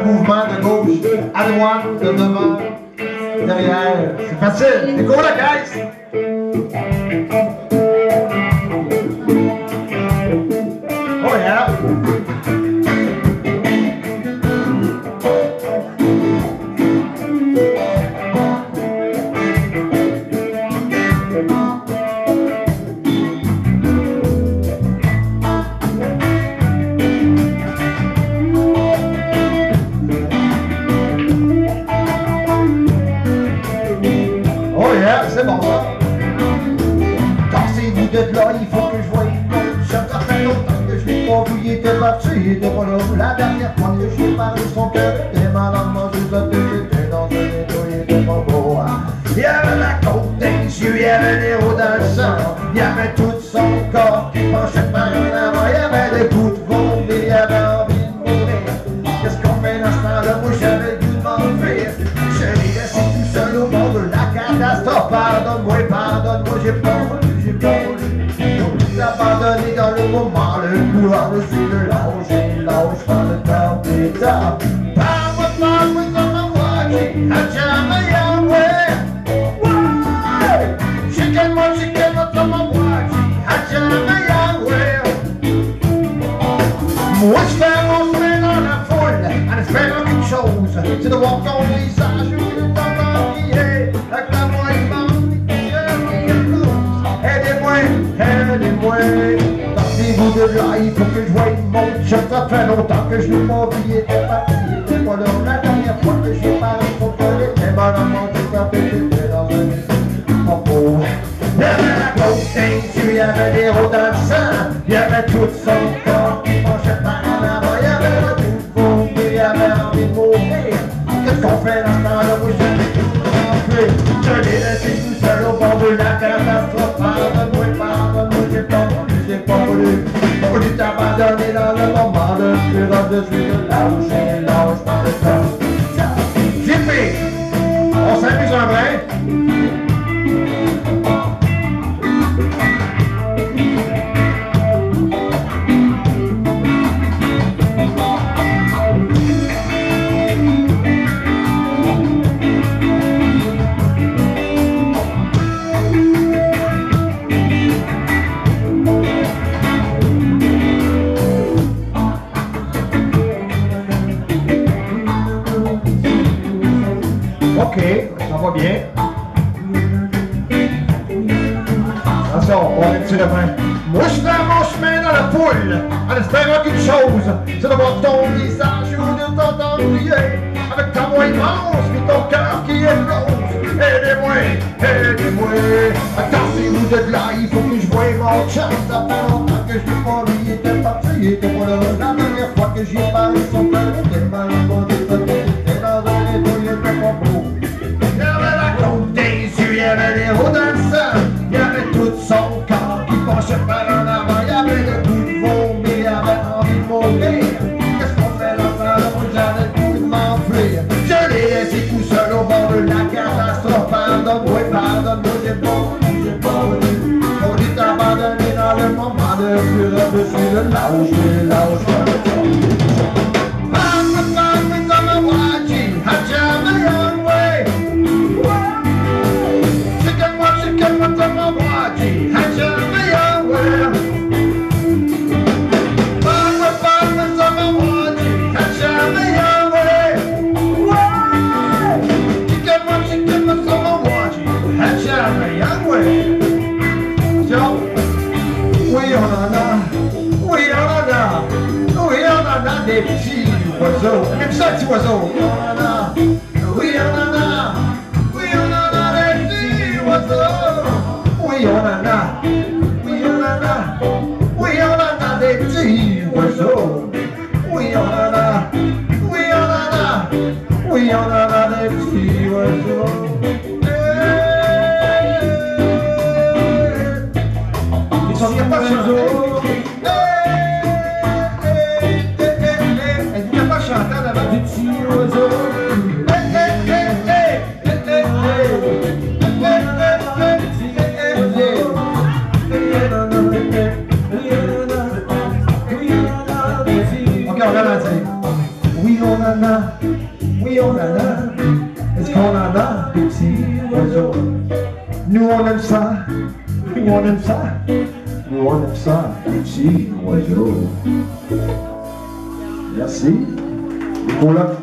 Mouvement de gauche à droite, de devant, derrière. C'est facile. Découvre la caisse. La dernière fois? Que j'ai parlé, son cœur était malade, moi je j'étais dans un état, il. Il y avait la côte des il y avait les roues dans sang, il y avait tout son corps qui penchait par avant, il y avait des coups de il y avait envie de mourir. Qu'est-ce qu'on fait dans ce temps-là? Moi j'avais de m'enfuir. Je l'ai laissé tout seul au bord de la catastrophe? Pardonne-moi, pardonne-moi, j'ai pas voulu, j'ai pas voulu. J'ai voulu t'abandonner dans le moment chose, c'est de voir ton visage et de t'entendre crier avec la voix immense qui Aidez-moi, aidez-moi, sortez-vous de là, il faut que je voie mon chef, ça fait longtemps que je l'ai pas là, la dernière fois que j'ai ça y avait la y des il y avait tout son pas voulu. Voulu t'abandonner dans le moment un brin. Ça va bien. Attention, on va aller dessus le main. Moi, je fais mon chemin dans la foule, en espérant qu'une chose, c'est de voir ton visage ou de t'entendre crier, avec ta voix immense, puis ton cœur qui explose. Aidez-moi, aidez-moi, attendez-vous de là, il faut que je voie mon chance. Ça fait longtemps que je l'ai pas vu, il était parti, il était pas là. La dernière fois que j'y ai parlé, son cœur était mal, avait les roues dans le sang, il y avait tout son corps qui penchait par en avant, il y avait le goût de vomir, il avait envie de mourir. Qu'est-ce qu'on fait là Moi j'avais goût de m'enfuir. Je l'ai laissé tout seul au bord de la catastrophe. Pardonne-moi, pardonne-moi, j'ai pas voulu, j'ai pas voulu. On dit t'abandonner dans le moment de fureur, je suis le lâche, le lâche, le Mama, oiseaux. Même ça, petit oiseau. Oui, on en a, oui, on en a, oui, on en a des petits oiseaux. Oui, on en a, oui, on en a, oui, on en a des petits oiseaux. Oui, on en a, oui, on en a, oui, on en a des petits oiseaux. Ils sont bien pas chanter. Elle Ok, on ralentit. Oui, on en a. a, oui on en a, est-ce qu'on en a, des petits oiseaux? Nous on aime ça, nous on aime ça, nous on aime ça, des petits oiseaux. Merci. Nicolas.